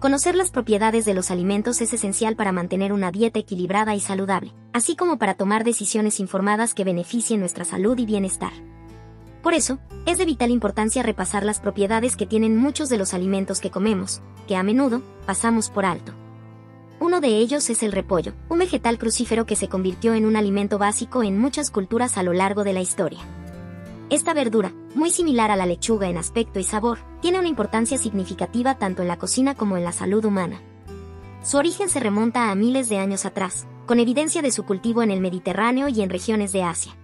conocer las propiedades de los alimentos es esencial para mantener una dieta equilibrada y saludable, así como para tomar decisiones informadas que beneficien nuestra salud y bienestar. Por eso, es de vital importancia repasar las propiedades que tienen muchos de los alimentos que comemos, que a menudo pasamos por alto. Uno de ellos es el repollo, un vegetal crucífero que se convirtió en un alimento básico en muchas culturas a lo largo de la historia. Esta verdura, muy similar a la lechuga en aspecto y sabor, tiene una importancia significativa tanto en la cocina como en la salud humana. Su origen se remonta a miles de años atrás, con evidencia de su cultivo en el Mediterráneo y en regiones de Asia.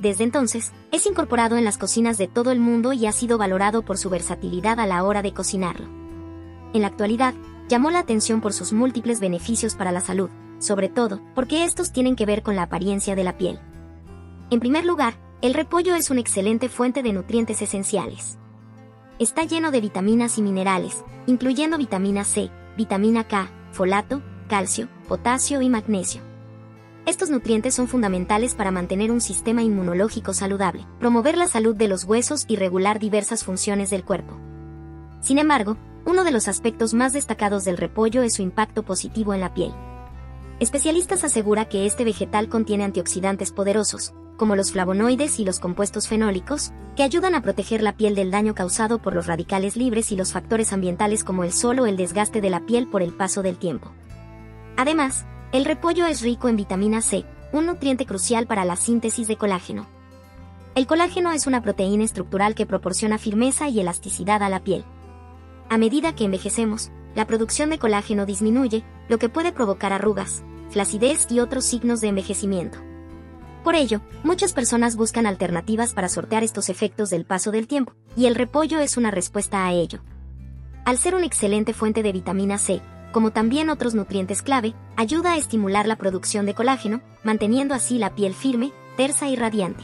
Desde entonces, es incorporado en las cocinas de todo el mundo y ha sido valorado por su versatilidad a la hora de cocinarlo. En la actualidad, llamó la atención por sus múltiples beneficios para la salud, sobre todo porque estos tienen que ver con la apariencia de la piel. En primer lugar, el repollo es una excelente fuente de nutrientes esenciales. Está lleno de vitaminas y minerales, incluyendo vitamina C, vitamina K, folato, calcio, potasio y magnesio. Estos nutrientes son fundamentales para mantener un sistema inmunológico saludable, promover la salud de los huesos y regular diversas funciones del cuerpo. Sin embargo, uno de los aspectos más destacados del repollo es su impacto positivo en la piel. Especialistas aseguran que este vegetal contiene antioxidantes poderosos, como los flavonoides y los compuestos fenólicos, que ayudan a proteger la piel del daño causado por los radicales libres y los factores ambientales como el sol o el desgaste de la piel por el paso del tiempo. Además, el repollo es rico en vitamina C, un nutriente crucial para la síntesis de colágeno. El colágeno es una proteína estructural que proporciona firmeza y elasticidad a la piel. A medida que envejecemos, la producción de colágeno disminuye, lo que puede provocar arrugas, flacidez y otros signos de envejecimiento. Por ello, muchas personas buscan alternativas para sortear estos efectos del paso del tiempo, y el repollo es una respuesta a ello. Al ser una excelente fuente de vitamina C, como también otros nutrientes clave, ayuda a estimular la producción de colágeno, manteniendo así la piel firme, tersa y radiante.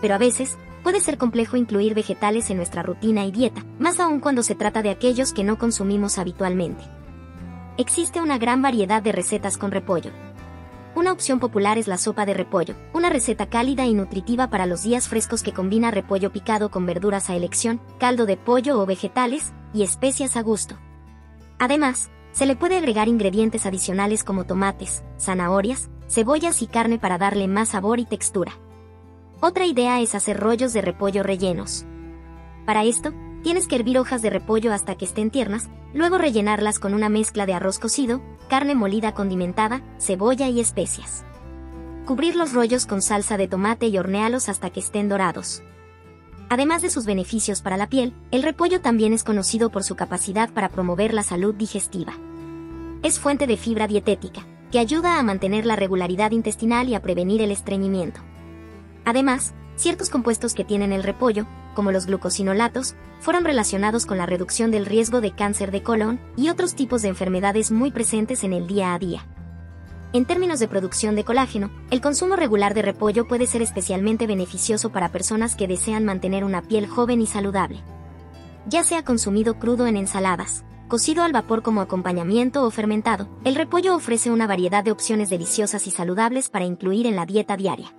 Pero a veces, puede ser complejo incluir vegetales en nuestra rutina y dieta, más aún cuando se trata de aquellos que no consumimos habitualmente. Existe una gran variedad de recetas con repollo. Una opción popular es la sopa de repollo, una receta cálida y nutritiva para los días frescos que combina repollo picado con verduras a elección, caldo de pollo o vegetales, y especias a gusto. Además, se le puede agregar ingredientes adicionales como tomates, zanahorias, cebollas y carne para darle más sabor y textura. Otra idea es hacer rollos de repollo rellenos. Para esto, tienes que hervir hojas de repollo hasta que estén tiernas, luego rellenarlas con una mezcla de arroz cocido, carne molida condimentada, cebolla y especias. Cubrir los rollos con salsa de tomate y hornealos hasta que estén dorados. Además de sus beneficios para la piel, el repollo también es conocido por su capacidad para promover la salud digestiva. Es fuente de fibra dietética, que ayuda a mantener la regularidad intestinal y a prevenir el estreñimiento. Además, ciertos compuestos que tienen el repollo, como los glucosinolatos, fueron relacionados con la reducción del riesgo de cáncer de colon y otros tipos de enfermedades muy presentes en el día a día. En términos de producción de colágeno, el consumo regular de repollo puede ser especialmente beneficioso para personas que desean mantener una piel joven y saludable. Ya sea consumido crudo en ensaladas, cocido al vapor como acompañamiento o fermentado, el repollo ofrece una variedad de opciones deliciosas y saludables para incluir en la dieta diaria.